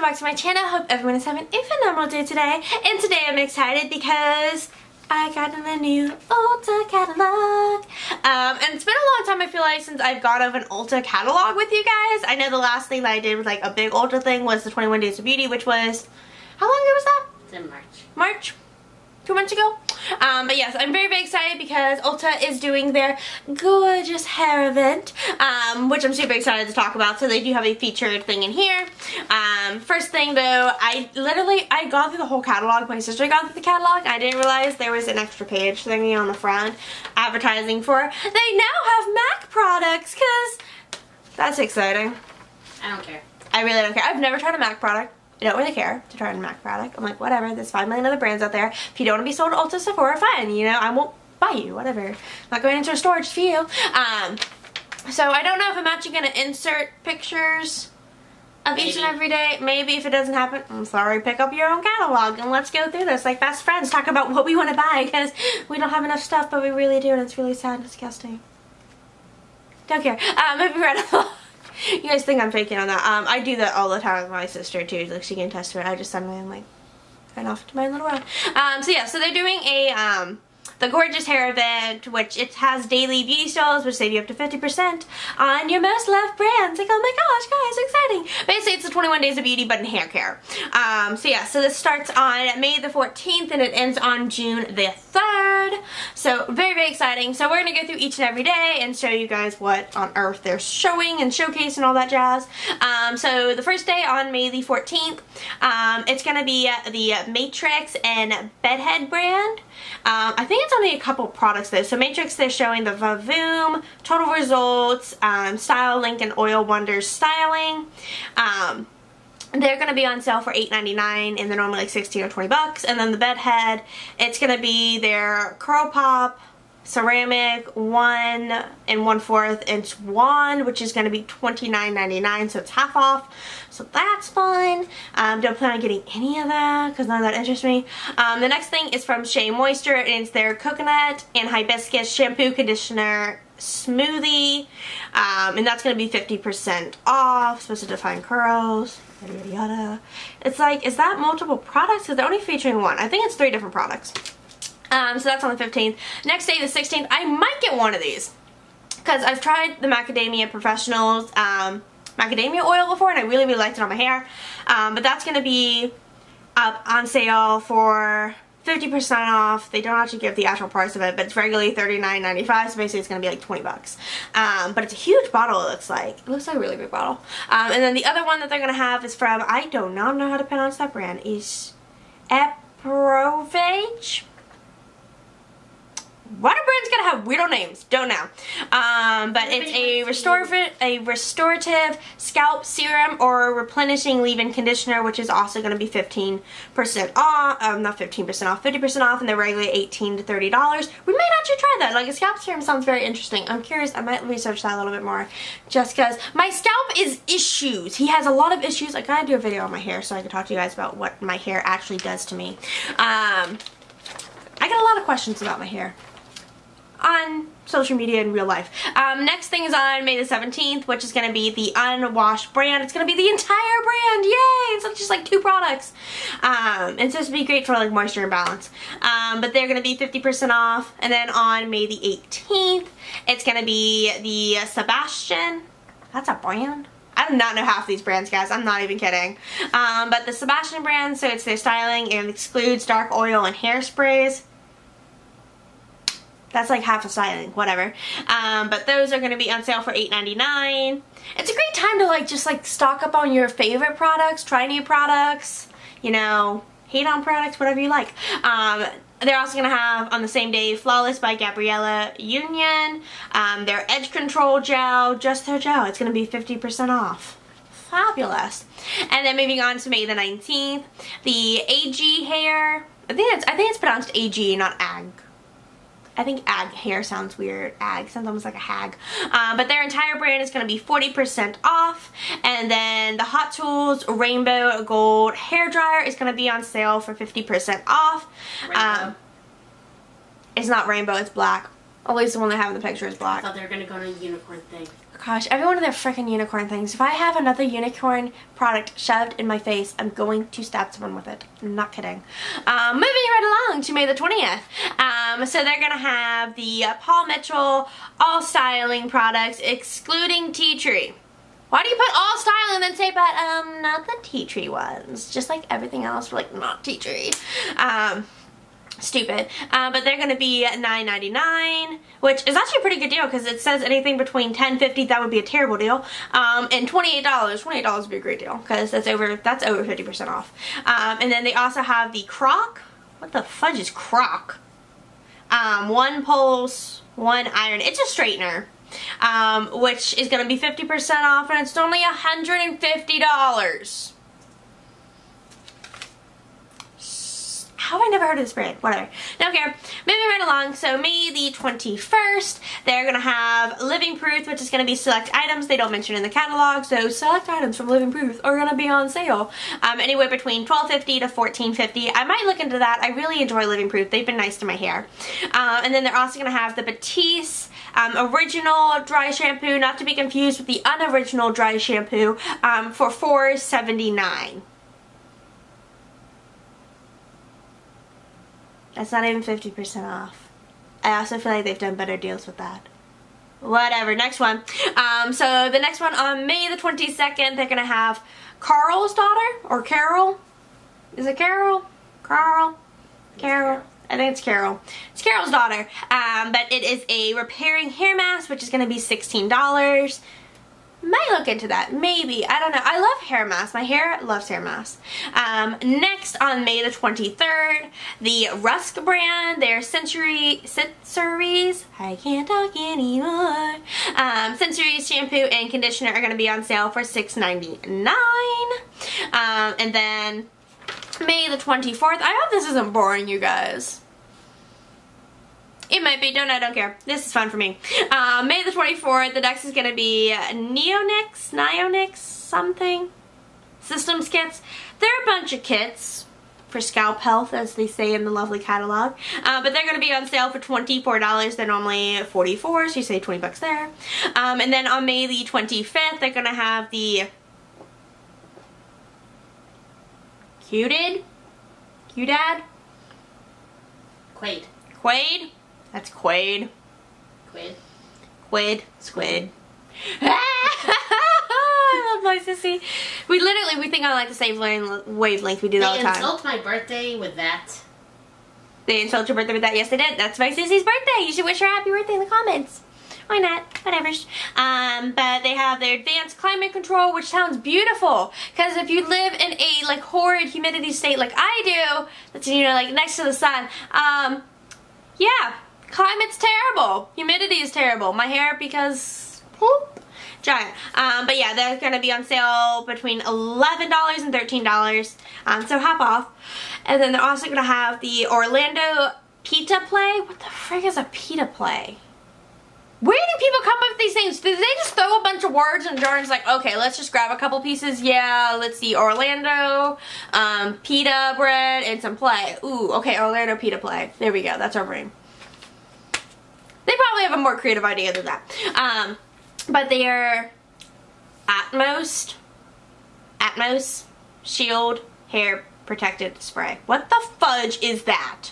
welcome back to my channel. Hope everyone is having a phenomenal day today. And today I'm excited because I got in a new Ulta catalog. Um, and it's been a long time I feel like since I've gone over an Ulta catalog with you guys. I know the last thing that I did with like a big Ulta thing was the 21 Days of Beauty which was, how long ago was that? It's in March. March? Two months ago? Um, but yes, I'm very, very excited because Ulta is doing their gorgeous hair event, um, which I'm super excited to talk about. So they do have a featured thing in here. Um, first thing though, I literally, I got through the whole catalog. My sister got through the catalog. I didn't realize there was an extra page thingy on the front advertising for they now have MAC products because that's exciting. I don't care. I really don't care. I've never tried a MAC product. I don't really care to try a MAC product. I'm like, whatever, there's 5 million other brands out there. If you don't want to be sold Ulta, Sephora, fine. You know, I won't buy you, whatever. I'm not going into a store just for you. Um, so I don't know if I'm actually going to insert pictures of Maybe. each and every day. Maybe if it doesn't happen, I'm sorry, pick up your own catalog and let's go through this like best friends. Talk about what we want to buy because we don't have enough stuff, but we really do and it's really sad and disgusting. Don't care. Um, right along. You guys think I'm faking on that. Um, I do that all the time with my sister too. Like she can test it. I just suddenly am like, right off to my little world. Um, so yeah, so they're doing a um, the Gorgeous Hair event, which it has daily beauty steals, which save you up to 50% on your most loved brands. Like, oh my gosh, guys, exciting. Basically, it's the 21 Days of Beauty, but in hair care. Um, so yeah, so this starts on May the 14th, and it ends on June the 3rd. So very, very exciting. So we're going to go through each and every day and show you guys what on earth they're showing and showcasing all that jazz. Um, so the first day on May the 14th, um, it's going to be uh, the Matrix and Bedhead brand. Um, I think it's only a couple products though. So Matrix, they're showing the Vavoom, Total Results, um, Style Link, and Oil Wonders styling. Um, they're going to be on sale for $8.99 and they're normally like 16 or 20 bucks. And then the bed head, it's going to be their Curl Pop ceramic one and one fourth inch wand which is going to be $29.99 so it's half off. So that's fun um, don't plan on getting any of that because none of that interests me. Um, the next thing is from Shea Moisture and it's their coconut and hibiscus shampoo conditioner smoothie. Um, and that's going to be 50% off supposed to define curls yada yada it's like is that multiple products? Because they're only featuring one? I think it's three different products um, so that's on the 15th. Next day, the 16th, I might get one of these. Because I've tried the Macadamia Professionals um, macadamia oil before and I really, really liked it on my hair. Um, but that's going to be up on sale for 50% off. They don't actually give the actual price of it, but it's regularly $39.95, so basically it's going to be like 20 bucks. Um, but it's a huge bottle, it looks like. It looks like a really big bottle. Um, and then the other one that they're going to have is from, I do not know how to pronounce that brand, is Eprovage what are brands gonna have weirdo names? Don't know. Um, but it's a restorative, a restorative scalp serum or replenishing leave-in conditioner, which is also gonna be 15% off. Um, not 15% off, 50% off, and they're regularly 18 to 30 dollars. We might actually try that. Like a scalp serum sounds very interesting. I'm curious. I might research that a little bit more, just because my scalp is issues. He has a lot of issues. I gotta do a video on my hair so I can talk to you guys about what my hair actually does to me. Um, I get a lot of questions about my hair on social media in real life. Um, next thing is on May the 17th, which is going to be the Unwashed brand. It's going to be the entire brand. Yay! It's just like two products. Um, it's supposed to be great for like moisture and balance. Um, but they're going to be 50% off. And then on May the 18th, it's going to be the Sebastian. That's a brand? I do not know half these brands, guys. I'm not even kidding. Um, but the Sebastian brand, so it's their styling and excludes dark oil and hairsprays. That's like half a styling, whatever. Um, but those are going to be on sale for $8.99. It's a great time to like just like stock up on your favorite products, try new products, you know, hate on products, whatever you like. Um, they're also going to have on the same day Flawless by Gabrielle Union, um, their Edge Control Gel, just their gel. It's going to be 50% off. Fabulous. And then moving on to May the 19th, the AG hair. I think it's I think it's pronounced AG, not AG. I think ag hair sounds weird. Ag sounds almost like a hag. Um, but their entire brand is going to be 40% off. And then the Hot Tools Rainbow Gold Hair Dryer is going to be on sale for 50% off. Um, it's not rainbow, it's black. At least the one they have in the picture is I black. thought they were gonna go on a unicorn thing. Gosh, every one of their freaking unicorn things. If I have another unicorn product shoved in my face, I'm going to stab someone with it. I'm not kidding. Um, moving right along to May the 20th. Um, so they're going to have the uh, Paul Mitchell All Styling products, excluding Tea Tree. Why do you put all style and then say, but um, not the tea tree ones? Just like everything else, we're like, not tea tree. Um, stupid. Uh, but they're going to be $9.99, which is actually a pretty good deal because it says anything between $10.50, that would be a terrible deal, um, and $28. $28 would be a great deal because that's over that's over 50% off. Um, and then they also have the Croc. What the fudge is Croc? Um, one pulse, one iron. It's a straightener. Um, which is going to be 50% off and it's only $150. How have I never heard of this brand? Whatever. Don't care. Moving right along. So May the 21st, they're going to have Living Proof, which is going to be select items they don't mention in the catalog. So select items from Living Proof are going to be on sale. Um, anywhere between $12.50 to $14.50. I might look into that. I really enjoy Living Proof. They've been nice to my hair. Um, and then they're also going to have the Batiste um, original dry shampoo, not to be confused with the unoriginal dry shampoo, um, for $4.79. That's not even 50% off. I also feel like they've done better deals with that. Whatever, next one. Um, so the next one on May the 22nd, they're going to have Carl's daughter, or Carol. Is it Carol? Carl? Carol? I think it's Carol. It's Carol's daughter. Um, but it is a repairing hair mask, which is going to be $16. Might look into that. Maybe. I don't know. I love hair masks. My hair loves hair masks. Um, next on May the 23rd, the Rusk brand, their Sensory, Sensories, I can't talk anymore. Um, Sensories shampoo and conditioner are going to be on sale for $6.99. Um, and then May the 24th. I hope this isn't boring, you guys. It might be. Don't know. I don't care. This is fun for me. Uh, May the 24th. The next is going to be Neonix, Neonix, something. Systems kits. They're a bunch of kits for scalp health as they say in the lovely catalog uh, but they're going to be on sale for $24 they're normally 44 so you say 20 bucks there um, and then on May the 25th they're going to have the Cuted Cudad Quaid Quaid that's Quaid. Quid. Quid. Squid. I love my sissy. We literally, we think I like the same wavelength. We do that all the time. They insult my birthday with that. They insult your birthday with that? Yes, they did. That's my sissy's birthday. You should wish her happy birthday in the comments. Why not? Whatever. Um, but they have their advanced climate control, which sounds beautiful. Because if you live in a like horrid humidity state like I do, that's you know like next to the sun, um, yeah, climate's terrible. Humidity is terrible. My hair, because, whoop, giant. Um, but yeah, they're going to be on sale between $11 and $13. Um, so hop off. And then they're also going to have the Orlando Pita Play. What the frig is a Pita Play? Where do people come up with these things? Do they just throw a bunch of words and Jordan's like, okay, let's just grab a couple pieces. Yeah, let's see, Orlando, um, pita bread, and some play. Ooh, okay, Orlando pita play. There we go, that's our brain. They probably have a more creative idea than that. Um, but they are Atmos, Atmos Shield Hair Protected Spray. What the fudge is that?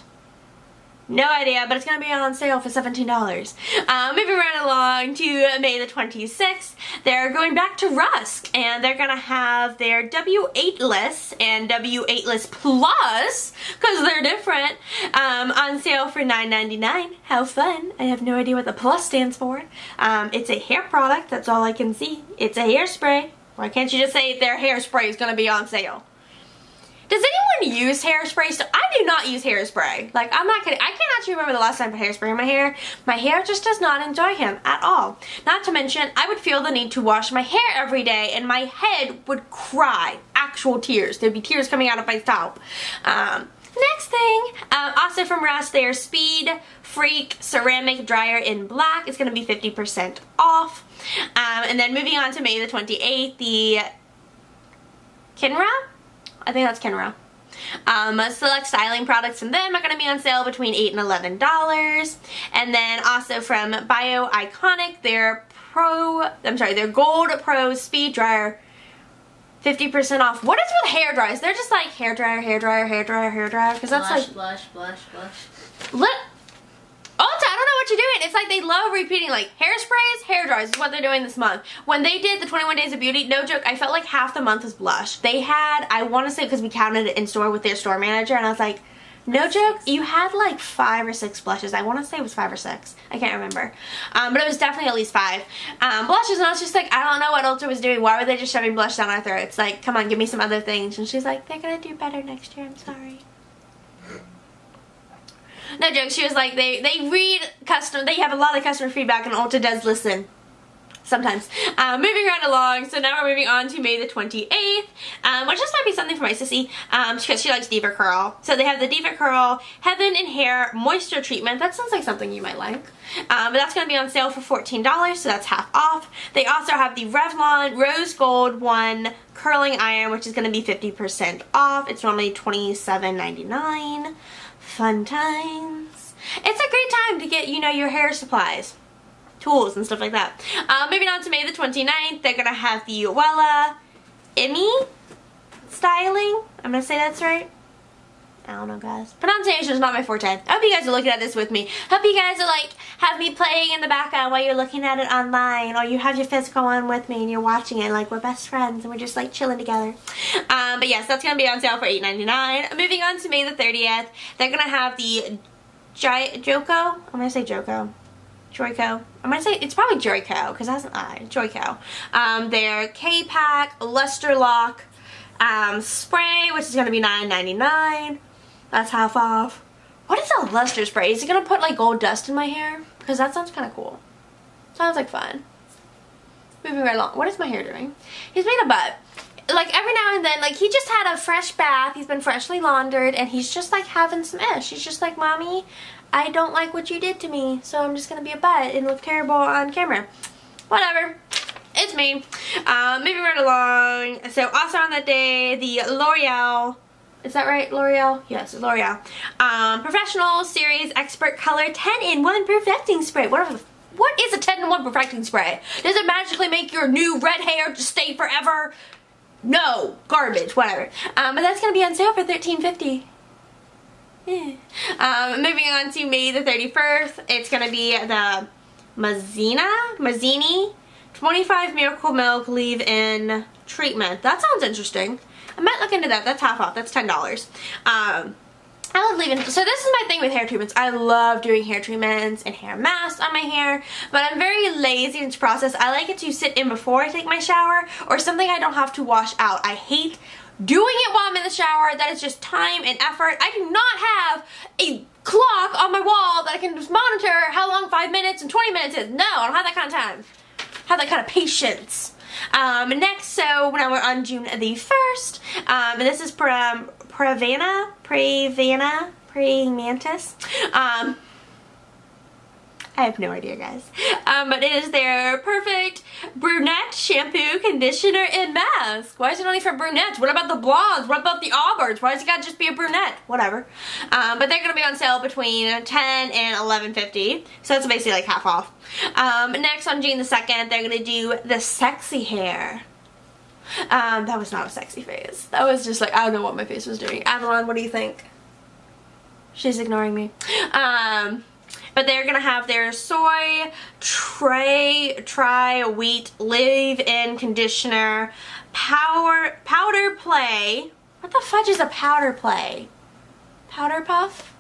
No idea, but it's to be on sale for $17. Uh, moving right along to May the 26th, they're going back to Rusk, and they're to have their W8less and W8less Plus, because they're different, um, on sale for $9.99. How fun. I have no idea what the plus stands for. Um, it's a hair product, that's all I can see. It's a hairspray. Why can't you just say their hairspray is to be on sale? Does anyone use hairspray still? I do not use hairspray. Like, I'm not kidding. I can't actually remember the last time I put hairspray in my hair. My hair just does not enjoy him at all. Not to mention, I would feel the need to wash my hair every day and my head would cry. Actual tears. There'd be tears coming out of my scalp. Um, next thing, um, also from Rusk, their Speed Freak Ceramic Dryer in black. It's going to be 50% off. Um, and then moving on to May the 28th, the Kinra I think that's Kenra. Um, select styling products from them are going to be on sale between 8 and $11. And then also from Bio Ionic, their Pro, I'm sorry, their Gold Pro Speed Dryer 50% off. What is with hair dryers? They're just like hair dryer, hair dryer, hair dryer, hair dryer. Because that's blush, like, blush, blush, blush. look. Ulta, I don't know what you're doing. It's like they love repeating like hairsprays, hair dryers is what they're doing this month. When they did the 21 Days of Beauty, no joke, I felt like half the month was blush. They had, I want to say because we counted it in store with their store manager and I was like, no joke, you had like five or six blushes. I want to say it was five or six. I can't remember. Um, but it was definitely at least five um, blushes. And I was just like, I don't know what Ulta was doing. Why were they just shoving blush down our throats? Like, come on, give me some other things. And she's like, they're going to do better next year. I'm sorry. No joke. She was like, they, they read customer, they have a lot of customer feedback and Ulta does listen sometimes. Um, moving right along, so now we're moving on to May the 28th, um, which this might be something for my sissy, um, because she likes DevaCurl. So they have the DevaCurl Heaven and Hair Moisture Treatment. That sounds like something you might like. Um, but that's going to be on sale for $14, so that's half off. They also have the Revlon Rose Gold One Curling Iron, which is going to be 50% off. It's normally $27.99. Fun times. It's a great time to get, you know, your hair supplies tools and stuff like that. Uh, moving on to May the 29th, they're going to have the Wella EIMI styling. I'm to say that's right. I don't know, guys. Pronunciation is not my forte. I hope you guys are looking at this with me. Hope you guys are like, have me playing in the background while you're looking at it online, or you have your physical one with me and you're watching it, like we're best friends and we're just like chilling together. Um, but yes, that's going to be on sale for $8.99. Moving on to May the 30th, they're going to have the Joko, I'm going to say Joko, Joico. I'm gonna say it's probably Joico because that's an I. Joico. Um, their K-PAK Luster Lock um, spray, which is gonna be $9.99. That's half off. What is a luster spray? Is it gonna put like gold dust in my hair? Because that sounds kind of cool. Sounds like fun. Moving right along. What is my hair doing? He's made a butt. Like every now and then, like he just had a fresh bath. He's been freshly laundered and he's just like having some ish. He's just like, mommy, I don't like what you did to me, so I'm just gonna be a butt and look terrible on camera. Whatever. It's me. Um, moving right along. So also on that day, the L'Oreal is that right, L'Oreal? Yes, L'Oreal. Um, Professional Series Expert Color 10-in-1 Perfecting Spray. What, what is a 10-in-1 Perfecting Spray? Does it magically make your new red hair just stay forever? No. Garbage. Whatever. Um, but that's going to be on sale for $13.50. Yeah. Um, moving on to May the 31st, it's going to be the Mazina, Mazzini 25 Miracle Milk Leave-In Treatment. That sounds interesting. I might look into that. That's half off. That's $10. Um, I love leaving. So this is my thing with hair treatments. I love doing hair treatments and hair masks on my hair, but I'm very lazy in this process. I like it to sit in before I take my shower or something I don't have to wash out. I hate doing it while I'm in the shower. That is just time and effort. I do not have a clock on my wall that I can just monitor how long 5 minutes and 20 minutes is. No, I don't have that kind of time. Have that kind of patience. Um, next, so now we're on June the 1st, um, and this is from Pravana, Pravana, Praying Mantis. Um, I have no idea, guys. Um, but it is their perfect brunette shampoo, conditioner, and mask. Why is it only for brunettes? What about the blondes? What about the auburns? Why does it got to just be a brunette? Whatever. Um, but they're to be on sale between 10 and 11.50. So that's basically like half off. Um, next on June the 2nd, they're to do the sexy hair. Um, that was not a sexy face. That was just like, I don't know what my face was doing. Avalon, what do you think? She's ignoring me. Um, but they're going to have their soy tray, try wheat leave-in conditioner power, powder play. What the fudge is a powder play? Powder puff?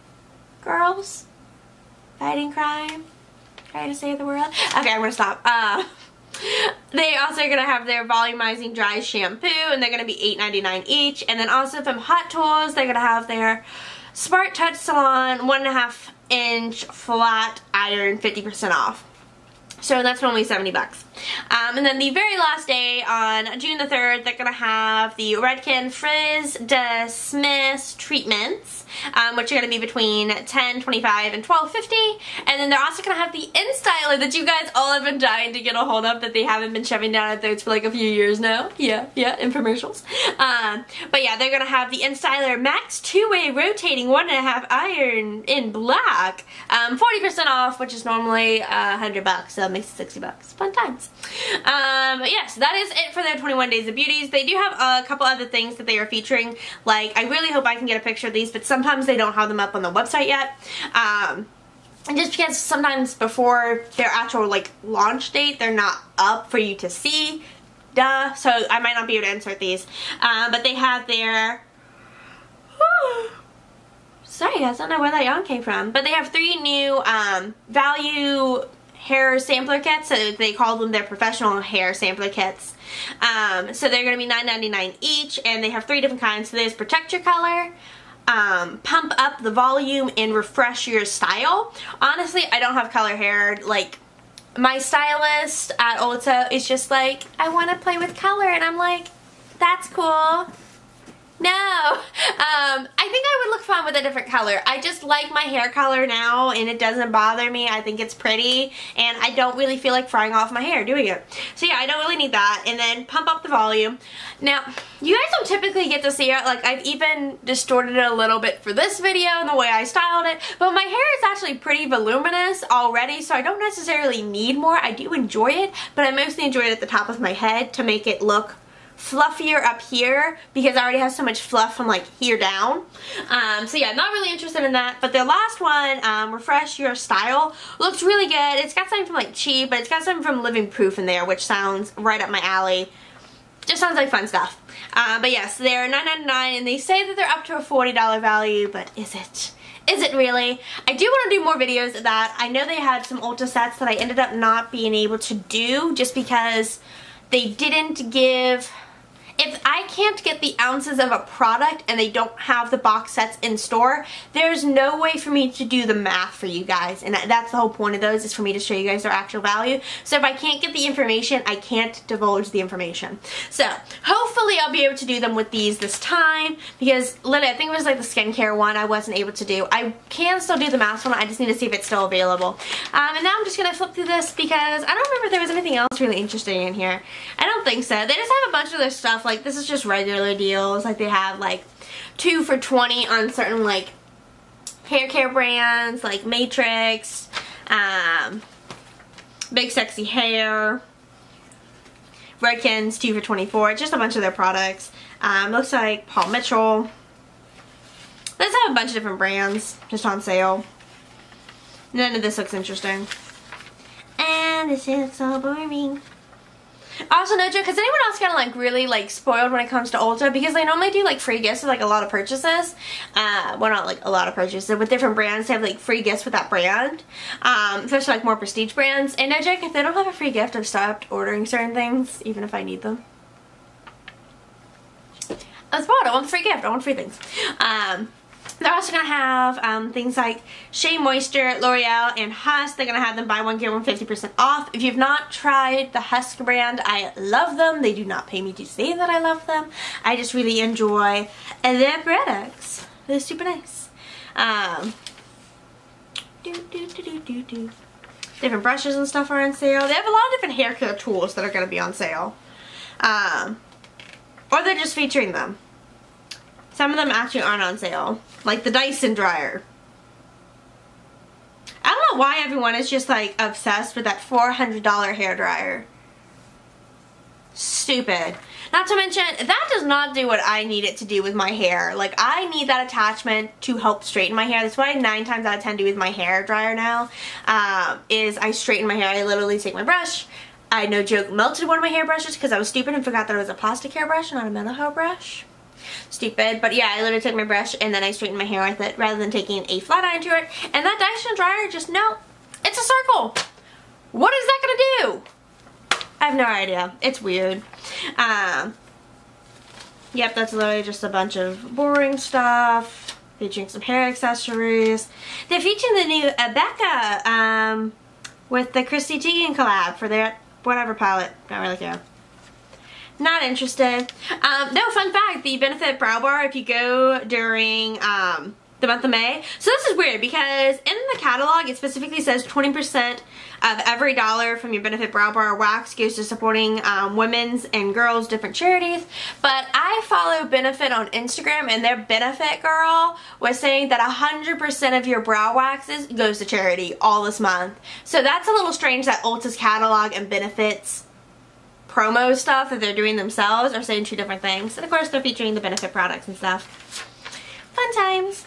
Girls? Fighting crime? Trying to save the world? Okay, I'm going to stop. Uh, they also are going to have their volumizing dry shampoo and they're going to be $8.99 each. And then also from Hot Tools, they're going to have their Smart Touch Salon one and a half inch flat iron 50% off. So that's only 70 bucks. Um, and then the very last day on June the 3rd, they're going to have the Redken Frizz Dismiss treatments, um, which are going to be between 10 25 and 12 50 And then they're also going to have the InStyler that you guys all have been dying to get a hold of that they haven't been shoving down our throats for like a few years now. Yeah, yeah, infomercials. Um, but yeah, they're going to have the InStyler Max two-way rotating one and a half iron in black. 40% um, off, which is normally uh, 100 bucks, so it makes it 60 bucks. Fun times. Um, yes, that is it for their 21 Days of Beauties. They do have a couple other things that they are featuring. Like, I really hope I can get a picture of these, but sometimes they don't have them up on the website yet. Um, and just because sometimes before their actual like launch date, they're not up for you to see. Duh. So I might not be able to insert these. Uh, but they have their... Sorry guys, I don't know where that yawn came from. But they have three new um, value hair sampler kits. So they call them their professional hair sampler kits. Um, so they're going to be $9.99 each. And they have three different kinds. So there's Protect Your Color, um, pump up the volume and refresh your style. Honestly, I don't have color hair. Like, my stylist at Ulta is just like, I want to play with color. And I'm like, that's cool. No. Um, I think I would look fun with a different color. I just like my hair color now and it doesn't bother me. I think it's pretty and I don't really feel like frying off my hair doing it. So yeah, I don't really need that. And then pump up the volume. Now, you guys don't typically get to see it. Like I've even distorted it a little bit for this video and the way I styled it. But my hair is actually pretty voluminous already so I don't necessarily need more. I do enjoy it, but I mostly enjoy it at the top of my head to make it look fluffier up here because I already have so much fluff from like here down. Um, so yeah, not really interested in that. But the last one, um, Refresh Your Style, looks really good. It's got something from like Cheap, but it's got something from Living Proof in there, which sounds right up my alley. Just sounds like fun stuff. Uh, but yes, they're $9.99 and they say that they're up to a $40 value, but is it? Is it really? I do want to do more videos of that. I know they had some Ulta sets that I ended up not being able to do just because they didn't give if I can't get the ounces of a product and they don't have the box sets in store, there's no way for me to do the math for you guys. And that's the whole point of those is for me to show you guys their actual value. So if I can't get the information, I can't divulge the information. So hopefully I'll be able to do them with these this time because literally I think it was like the skincare one I wasn't able to do. I can still do the mask one. I just need to see if it's still available. Um, and now I'm just going to flip through this because I don't remember if there was anything else really interesting in here. I don't think so. They just have a bunch of their stuff like this is just regular deals. Like they have like two for 20 on certain like hair care brands like Matrix, um, Big Sexy Hair, Redken's 2 for 24. Just a bunch of their products. Um, looks like Paul Mitchell. Let's have a bunch of different brands just on sale. None of this looks interesting. And this is so boring. Also, no joke, has anyone else kind of like really like spoiled when it comes to Ulta? Because they normally do like free gifts with like a lot of purchases. Uh, well, not like a lot of purchases. With different brands, they have like free gifts with that brand. Um, especially like more prestige brands. And no joke, if they don't have a free gift, I've stopped ordering certain things, even if I need them. That's what I want free gift. I want free things. Um, they're also going to have um, things like Shea Moisture, L'Oreal, and Hask. They're going to have them buy one, get one 50% off. If you've not tried the Hask brand, I love them. They do not pay me to say that I love them. I just really enjoy their products. They're super nice. Um, do, do, do, different brushes and stuff are on sale. They have a lot of different hair care tools that are going to be on sale. Um, or they're just featuring them. Some of them actually aren't on sale. Like the Dyson dryer. I don't know why everyone is just like obsessed with that $400 hair dryer. Stupid. Not to mention, that does not do what I need it to do with my hair. Like, I need that attachment to help straighten my hair. That's what I 9 times out of 10 do with my hair dryer now, um, is I straighten my hair. I literally take my brush, I, no joke, melted one of my hairbrushes because I was stupid and forgot that it was a plastic hairbrush, and not a metal hairbrush stupid. But yeah, I literally took my brush and then I straightened my hair with it rather than taking a flat iron to it. And that Dyson dryer just, no, it's a circle. What is that to do? I have no idea. It's weird. Um, yep, that's literally just a bunch of boring stuff. Featuring some hair accessories. They're featuring the new Becca um, with the Chrissy Teigen collab for their whatever palette. Don't really care. Not interested. Um, no, fun fact, the Benefit Brow Bar, if you go during um, the month of May. So this is weird because in the catalog it specifically says 20% of every dollar from your Benefit Brow Bar wax goes to supporting um, women's and girls different charities. But I follow Benefit on Instagram and their Benefit girl was saying that 100% of your brow waxes goes to charity all this month. So that's a little strange that Ulta's catalog and Benefits promo stuff that they're doing themselves are saying two different things. And of course they're featuring the Benefit products and stuff. Fun times.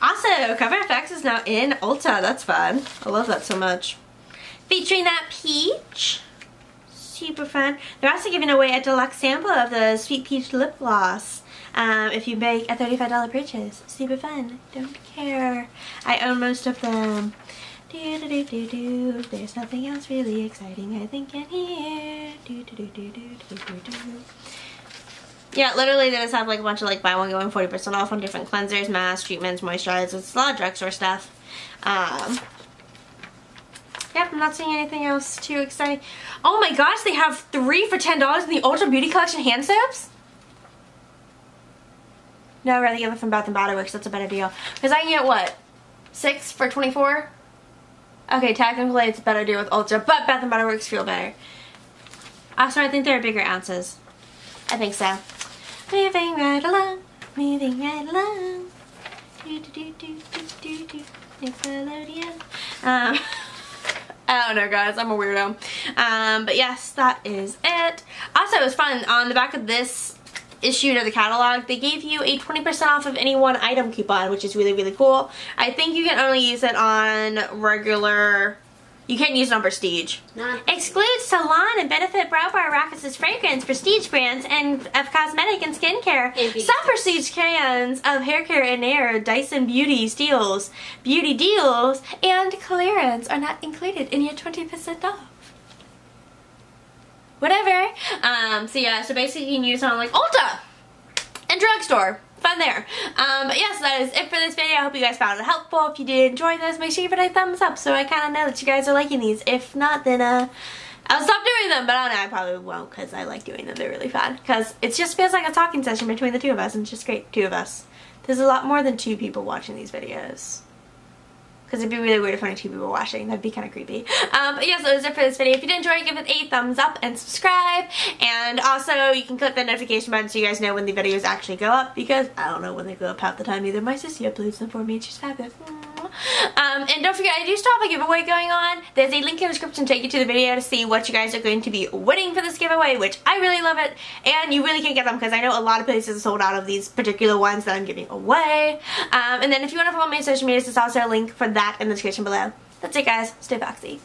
Also, Cover FX is now in Ulta. That's fun. I love that so much. Featuring that peach. Super fun. They're also giving away a deluxe sample of the Sweet Peach Lip Gloss. Um, if you make a $35 purchase. Super fun. Don't care. I own most of them. Do, do, do, do, do. There's nothing else really exciting I think in here. Do, do, do, do, do, do, do, do. Yeah, literally they just have like a bunch of like buy one, get one 40% off on different cleansers, masks, treatments, moisturizers. It's a lot of drugstore stuff. Um, yep, I'm not seeing anything else too exciting. Oh my gosh, they have three for $10 in the Ulta Beauty Collection hand soaps? No, I'd rather get them from Bath & Body Works. That's a better deal. Because I can get what? Six for 24 Okay, technically it's a better deal with Ulta, but Bath & Body Works feel better. Also, I think they're bigger ounces. I think so. Moving right along, moving right along. Do do do do do do do. Nickelodeon. Um, I don't know, guys. I'm a weirdo. Um, but yes, that is it. Also, it was fun. On the back of this issue to the catalog, they gave you a 20% off of any one item coupon, which is really, really cool. I think you can only use it on regular you can't use it on Prestige. No. Excludes Salon and Benefit Brow Bar Rockets' fragrance, Prestige brands, and of cosmetic and skincare. And Some Prestige cans of hair care and air, Dyson Beauty Steals, Beauty Deals, and clearance are not included in your 20% off. Whatever. Um, so yeah, so basically you can use it on like Ulta and drugstore fun there. Um, but yes, that is it for this video. I hope you guys found it helpful. If you did enjoy this, make sure you give it a thumbs up so I kind of know that you guys are liking these. If not, then uh, I'll stop doing them, but I don't know, I probably won't because I like doing them. They're really fun. Because it just feels like a talking session between the two of us and it's just great, two of us. There's a lot more than two people watching these videos. Because it'd be really weird if only two people were watching. That'd be kind of creepy. Um, but yes, that was it for this video. If you did enjoy give it a thumbs up and subscribe. And also, you can click the notification button so you guys know when the videos actually go up. Because I don't know when they go up half the time either. My sister uploads them for me and she's fabulous. Um, and don't forget, I do still have a giveaway going on. There's a link in the description to take you to the video to see what you guys are going to be winning for this giveaway, which I really love it. And you really can't get them because I know a lot of places sold out of these particular ones that I'm giving away. Um, and then if you want to follow me on social media, there's also a link for that in the description below. That's it guys. Stay foxy.